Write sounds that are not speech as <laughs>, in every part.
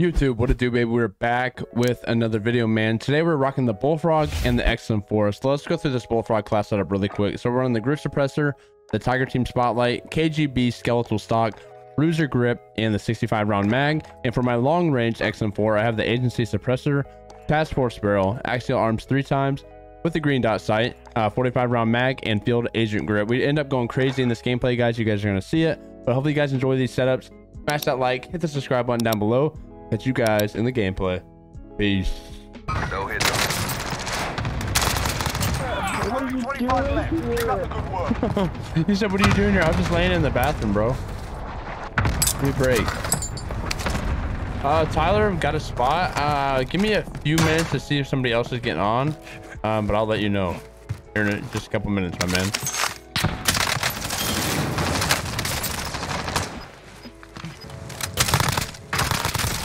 YouTube, what it do, baby? We're back with another video, man. Today we're rocking the Bullfrog and the XM4. So let's go through this Bullfrog class setup really quick. So we're on the GRU Suppressor, the Tiger Team Spotlight, KGB Skeletal Stock, Bruiser Grip, and the 65 round mag. And for my long range XM4, I have the Agency Suppressor, Task Force Barrel, Axial Arms three times with the green dot sight, uh, 45 round mag, and Field Agent Grip. We end up going crazy in this gameplay, guys. You guys are going to see it. But hopefully you guys enjoy these setups. Smash that like, hit the subscribe button down below. Catch you guys in the gameplay. Peace. No hit. What are you 25 left. Keep up the good work. <laughs> he said, what are you doing here? I was just laying in the bathroom, bro. Give me a break. Uh, Tyler, got a spot. Uh, give me a few minutes to see if somebody else is getting on. Um, but I'll let you know here in just a couple minutes, my man.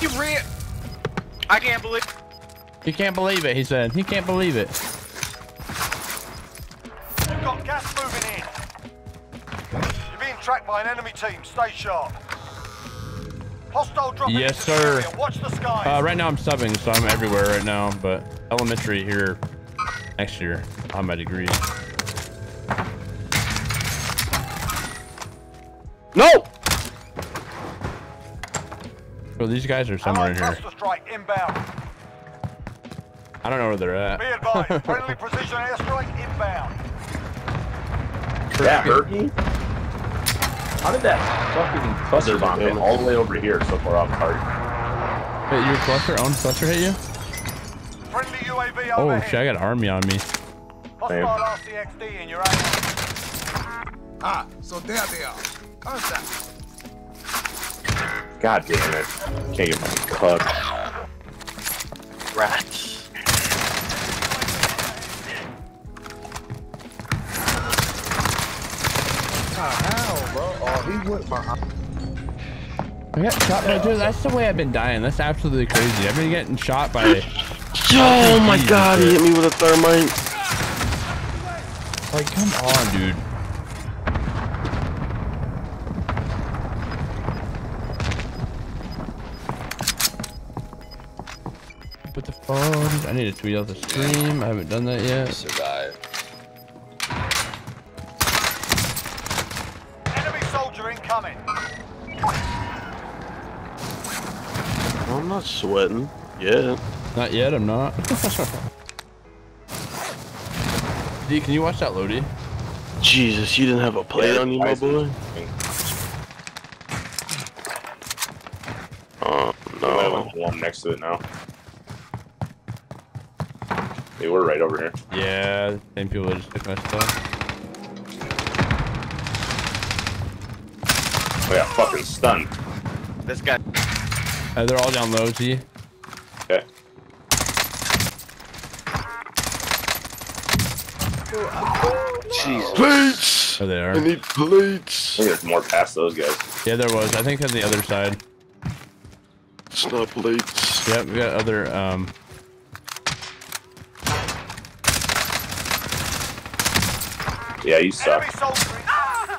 You re- I can't believe. He can't believe it, he said. He can't believe it. You've got gas moving in. You're being tracked by an enemy team. Stay sharp. Hostile dropping Yes, into sir. area. Watch the skies. Uh, right now I'm subbing, so I'm everywhere right now. But elementary here next year on my degree. No! So these guys are somewhere in here. cluster strike inbound. I don't know where they're Be at. advised. Friendly precision airstrike inbound. That hurt me? How did that fucking cluster bomb hit all the way over here so far off target? Wait, your cluster, own cluster hit you? Friendly UAV Oh overhead. shit, I got an army on me. Hostile RCXD in your. Ah, so there they are. Contact. God damn it. Can't get my cut. Rats. I got shot by dude. That's the way I've been dying. That's absolutely crazy. I've been getting shot by Oh my god, he hit me with a thermite. like, come on, dude. What the fuck? I need to tweet out the stream. I haven't done that yet. Survive. Enemy soldier incoming. I'm not sweating. Yeah. Not yet. I'm not. <laughs> D, can you watch that, Lodi? Jesus, you didn't have a plate Yeah, on you, my boy? Oh, I no. went one next to it now. They were right over here. Yeah, same people that just took my stuff. I got fucking stunned. This guy. Uh, they're all down low, T. Okay. Jesus. Plates! Oh, they are. I need I plates. think there's more past those guys. Yeah, there was. I think on the other side. It's not plates. Yep, we got other, um... Yeah, you suck. Enemy. Ah!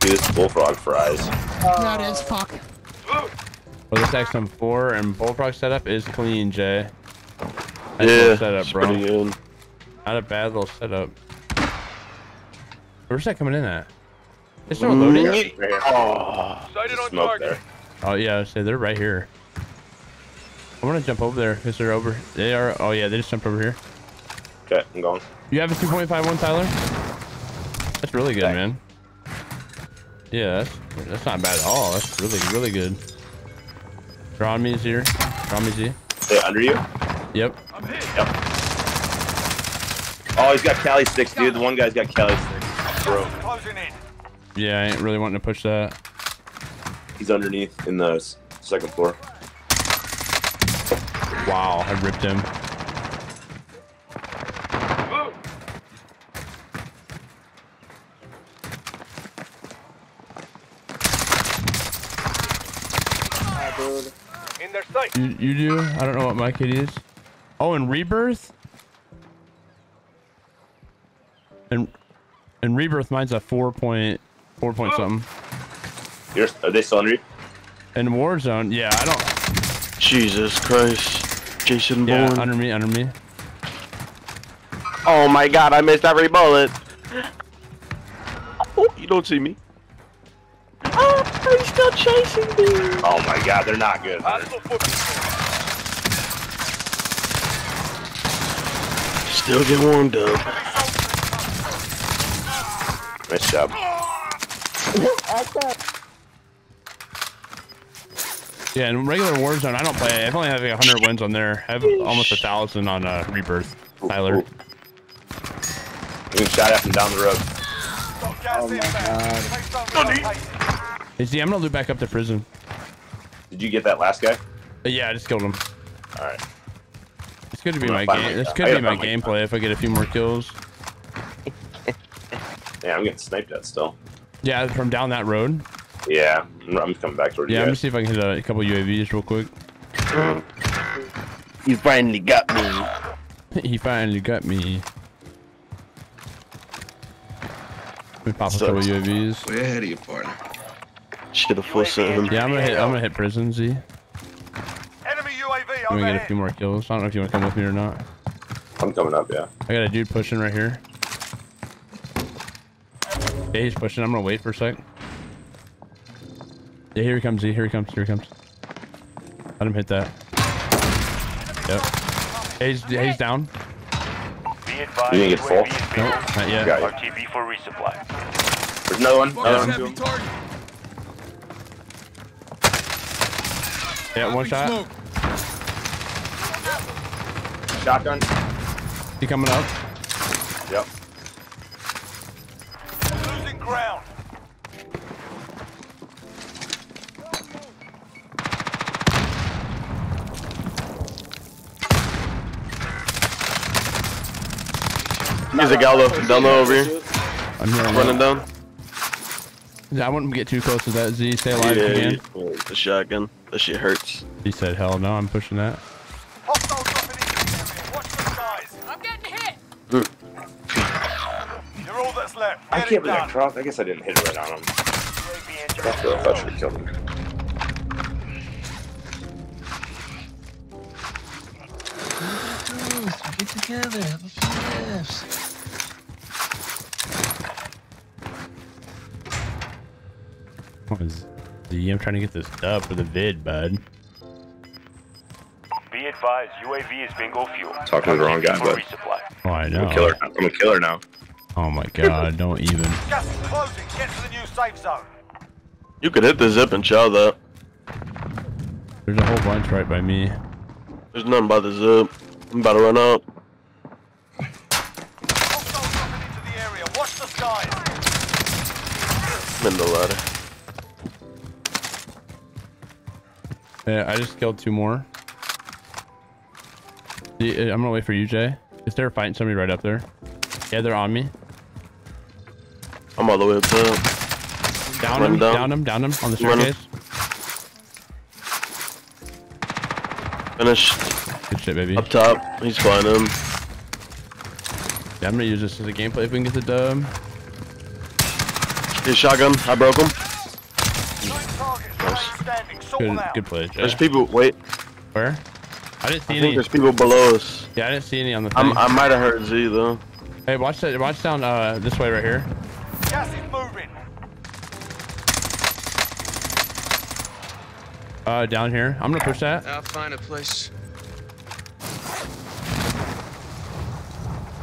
Dude, this bullfrog fries. That is fuck. Well, this XM4 and Bullfrog setup is clean, Jay. Nice Yeah, little setup, it's bro. pretty good. Not a bad little setup. Where's that coming in at? It's still loading? Oh, Sighted on Smoke target. there. Oh, yeah, I say they're right here. I want to jump over there because they're over. They are. Oh, yeah, they just jumped over here. Okay, I'm going. You have a 2.51, Tyler? That's really good, man. Yeah, that's, that's not bad at all. That's really, really good. Draw me here. Draw me Z. Hey, under you? Yep. I'm hit. Yep. Oh, he's got Cali sticks, dude. The one guy's got Cali sticks. Bro, Closing in. Yeah, I ain't really wanting to push that. he's underneath in the second floor. Wow, I ripped him. In their sight. You, you do? I don't know what my kid is. Oh, and Rebirth? And and Rebirth mine's a four point four point something. You're, are they still under you? In Warzone, yeah, I don't. Jesus Christ. Jason Yeah, Bourne. under me, under me. Oh my god, I missed every bullet. Oh, you don't see me. Oh, he's still chasing me. Oh my god, they're not good. Still get warmed up. Nice job. Yeah, in regular Warzone, I don't play. I've only have like 100 wins on there. I have almost a thousand on uh, Rebirth. Tyler. You can shot at from down the road. Got gas inbound. Safe zone. Hey, see, I'm gonna loop back up to prison. Did you get that last guy? But yeah, I just killed him. All right. This could be my gonna game. my- This could gotta be my find my- gameplay if I get a few more kills. <laughs> Yeah, I'm getting sniped at still. Yeah, from down that road. Yeah, I'm, I'm coming back towards Yeah, you let me guys. see if I can hit a, couple UAVs real quick. You finally got me. <laughs> he finally got me. Let me pop a couple Sucks. UAVs. Way ahead of you, partner. Should have forced him. Yeah, I'm gonna hit. I'm gonna hit prison. Z. Enemy UAV I'm gonna get a few more kills. I don't know if you want to come with me or not. I'm coming up, yeah. I got a dude pushing right here. Yeah, he's pushing. I'm gonna wait for a sec. Yeah, here he comes. Z. Here he comes. Here he comes. Let him hit that. Yep. Yeah, he's he's down. Be advised, You didn't get full? UAV No, being not yet. Got you. RTB for resupply. There's another one. Another one. Yeah, one shot. Shotgun. He coming up. Yep. Here's a gallo down low over here. I'm here. Running down. Yeah, I wouldn't get too close to that. Z, stay alive if Yeah, can. yeah, the shotgun. That shit hurts. He said, "Hell no, I'm pushing that." Hostile dropping into the area. Watch the skies. I'm getting hit. You're all that's left. I can't believe I crossed. I guess I didn't hit it right on him. UAV entering That's what I thought should have killed him. Get together. Have a few laughs. What is Z? I'm trying to get this dub for the vid, bud. Be advised, UAV is bingo fuel. Talking to the wrong guy, bud. resupply. Oh, I know. I'm a killer. I'm a killer now. Oh my god, <laughs> don't even. Gas is closing. Get to the new safe zone. You could hit the zip and chow that. There's a whole bunch right by me. There's nothing by the zip. I'm about to run out. Hostile into the area. Watch the skies. I'm in the ladder. Yeah, I just killed two more. Uh, I'm gonna wait for you, Jay. Is there fighting somebody right up there? Yeah, they're on me. I'm all the way up top. Down Run him, down. down him, down him on the staircase. Finished. Good shit, baby. Up top. He's flying him. Yeah, I'm gonna use this as a gameplay if we can get the dub. His shotgun. I broke him. Good, them out. good play, Jay. There's people. Wait. Where? I didn't see I any. think there's people below us. Yeah, I didn't see any on the thing. I'm, I might have heard Z though. Hey, watch that. Watch down uh, this way right here. Gas is moving. Uh, down here. I'm gonna push that. I'll find a place.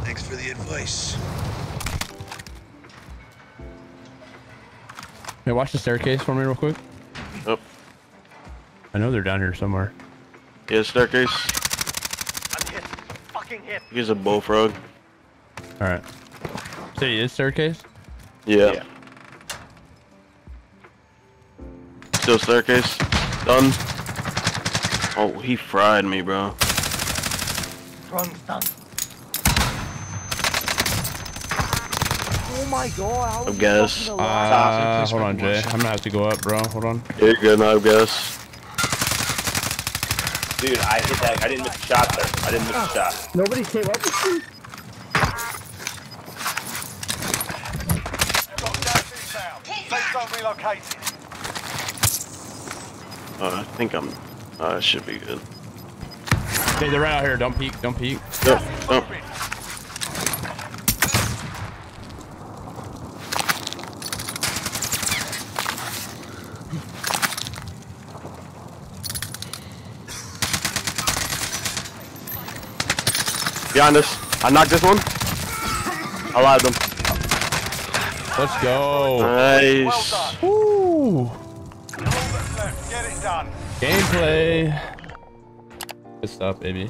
Thanks for the advice. Hey, watch the staircase for me real quick. Yep. I know they're down here somewhere. Yeah, staircase. I'm hit. Fucking hit. Here's a bullfrog. All right. City is staircase. Yeah. Yeah. Still staircase. Done. Oh, he fried me, bro. Drone's done. Oh my god. I guess. Uh, hold on, Jay. I'm gonna have to go up, bro. Hold on. Yeah, you're good now, I guess. Dude, I hit that. I didn't miss a shot there. I didn't miss a shot. Nobody came up with me. Got gas inbound. Safe zone relocated. Uh, I think I'm. Uh, should be good. Okay, they're right out here. Don't peek. Don't peek. Yep. Oh. Behind us. I knocked this one. I lied them. Let's go. Nice. Woo. All that's left. Get it done. Gameplay. Good stuff, baby.